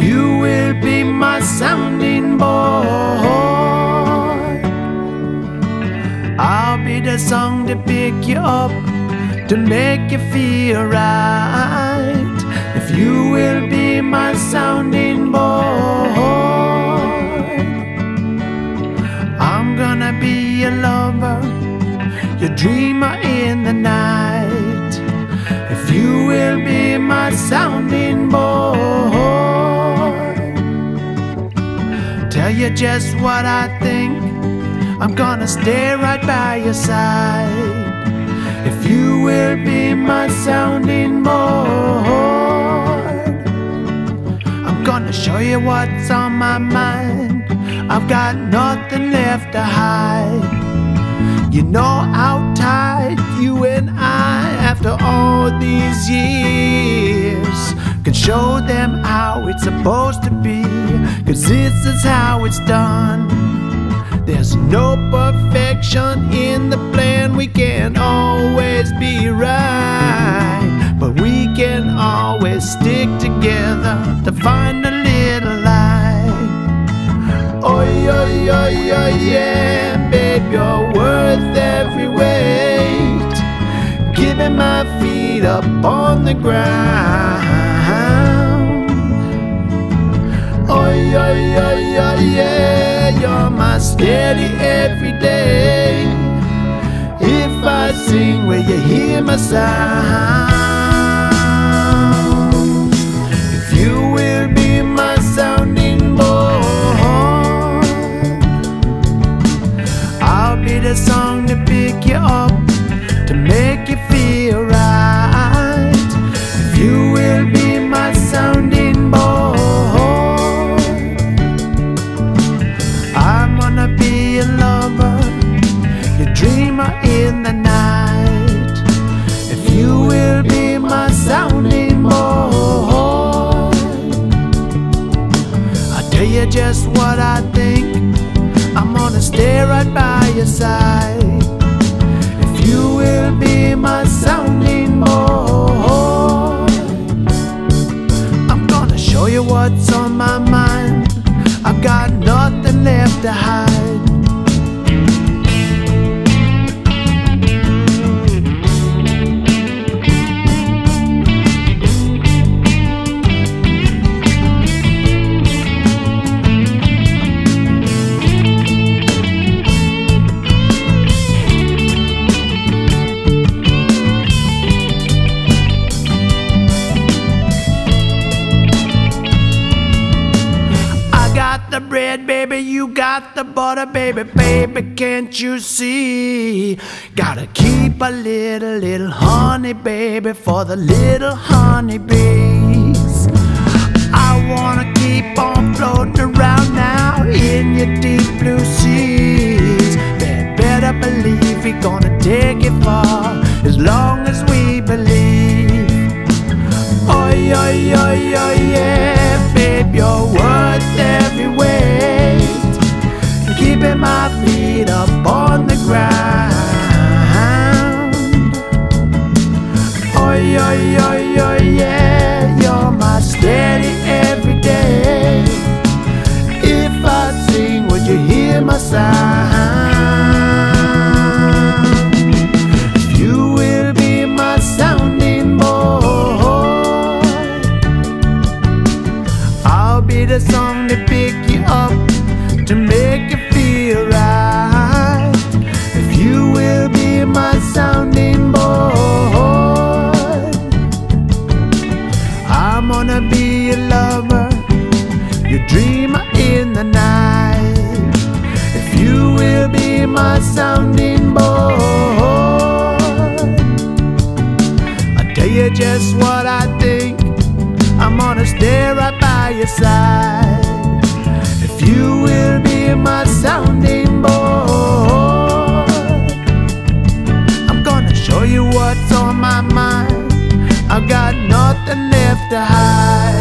You will be my sounding board. I'll be the song to pick you up, to make you feel right. If you will be my sounding just what I think. I'm gonna stay right by your side. If you will be my sounding board, I'm gonna show you what's on my mind. I've got nothing left to hide. You know how tight you and I, after all these years, can show them how it's supposed to be. Cause this is how it's done. There's no perfection in the plan. We can't always be right, but we can always stick together to find a little light. Oh, yeah, yeah, yeah, yeah, babe, you're worth every weight. Giving my feet up on the ground. Yeah, yeah, yeah, yeah, you're my steady every day. If I sing, will you hear my sound? If you will be my sounding board, I'll be the song to pick you up, stay right by your side. If you will be my sounding board, I'm gonna show you what's on my mind. I've got nothing left to hide. Baby, you got the butter, baby, baby, can't you see? Gotta keep a little, little honey, baby, for the little honeybees. I wanna keep on floating around now in your deep blue seas. But better believe we're gonna take it far as long as we believe. Hear Guess what I think. I'm gonna stay right by your side. If you will be my sounding board, I'm gonna show you what's on my mind. I've got nothing left to hide.